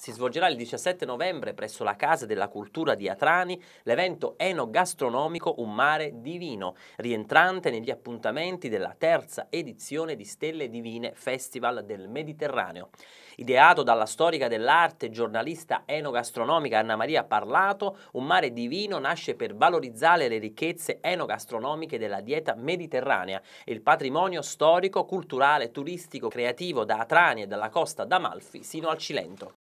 Si svolgerà il 17 novembre presso la Casa della Cultura di Atrani l'evento enogastronomico Un mare divino, rientrante negli appuntamenti della terza edizione di Stelle Divine Festival del Mediterraneo. Ideato dalla storica dell'arte e giornalista enogastronomica Anna Maria Parlato, Un mare divino nasce per valorizzare le ricchezze enogastronomiche della dieta mediterranea e il patrimonio storico, culturale, turistico, creativo da Atrani e dalla costa d'Amalfi sino al Cilento.